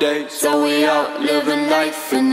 So we out living life in